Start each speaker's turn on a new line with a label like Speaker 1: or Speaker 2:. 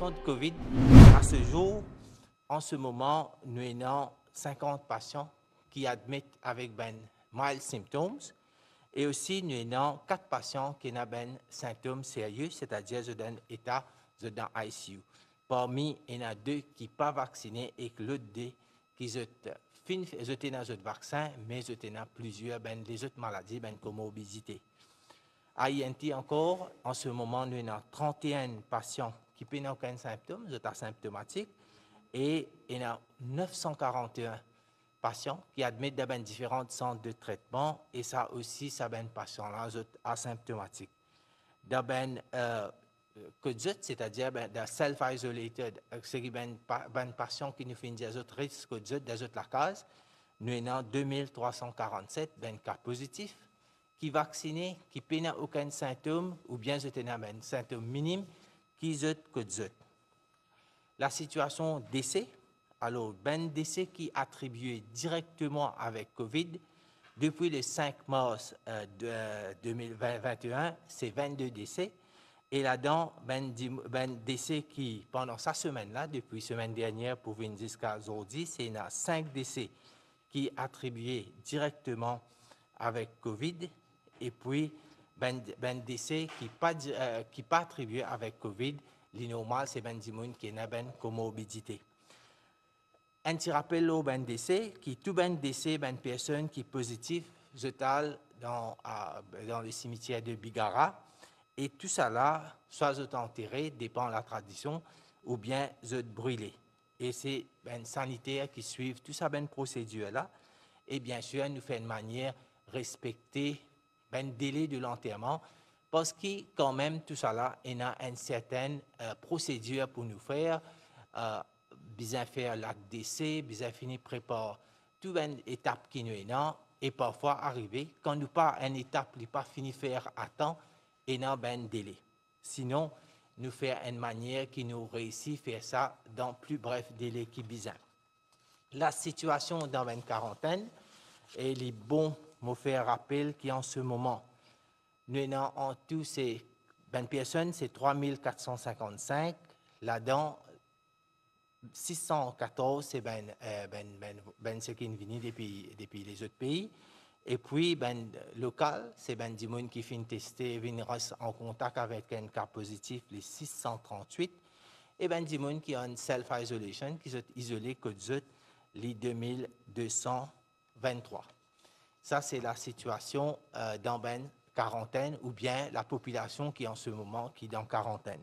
Speaker 1: de COVID, à ce jour, en ce moment, nous avons 50 patients qui admettent avec ben mild symptoms et aussi nous avons 4 patients qui ont ben symptômes sérieux, c'est-à-dire dans état dans ICU. Parmi, il y en a deux qui ne pas vaccinés et que l'autre deux qui sont dans un vaccin, mais ils ont plusieurs ben, les autres maladies ben, comme l'obésité. À INT encore, en ce moment, nous avons 31 patients qui n'ont aucun symptôme, ils sont asymptomatiques, et il y a 941 patients qui admettent dans différents centres de traitement, et ça aussi, ça ben patients-là, sont asymptomatiques. Dans ben, euh, c'est-à-dire ben, dans self-isolated, c'est ben, ben patients qui nous font des autres risques des autres la case, nous avons 2347 ben cas positifs qui vaccinés, qui n'ont aucun symptôme, ou bien c'était un symptôme minime, La situation décès, alors ben décès qui attribué directement avec COVID, depuis le 5 mars euh, de, 2021, c'est 22 décès. Et là-dedans, ben, ben décès qui, pendant sa semaine-là, depuis semaine dernière pour jusqu'à aujourd'hui, c'est 5 décès qui attribués directement avec COVID et puis ben, ben décès qui pas euh, qui pas attribué avec Covid, l'inormal c'est ben dimoun qui n'a ben comorbidité. Un petit rappel au ben décès qui tout ben décès ben personne qui est positif total dans dans le cimetière de Bigara et tout ça là soit enterré dépend la tradition ou bien zot brûlé. Et c'est ben sanitaire qui suivent tout ça ben procédure là et bien sûr nous fait de manière respecter un délai de l'enterrement, parce que quand même tout là, il y a une certaine euh, procédure pour nous faire, euh, bien faire l'acte d'essai, bien finir préparer toute une étape qui nous est là, et parfois arriver, quand nous pas une étape n'est pas fini faire à temps, il y a un délai. Sinon, nous faire une manière qui nous réussit faire ça dans plus bref délai qui bizarre. La situation dans une quarantaine, et les bons me faire rappel qu'en ce moment, nous avons en tout ces ben personnes, c'est 3455. Là-dedans, 614, c'est ben, euh, ben, ben, ben, ce qui viennent depuis, depuis les autres pays. Et puis, ben, local, c'est ben du monde qui finit tester, viennent en contact avec un cas positif, les 638. Et ben du monde qui ont une self-isolation, qui sont isolés que les 2223. Ça, c'est la situation euh, dans ben quarantaine ou bien la population qui en ce moment qui est en quarantaine.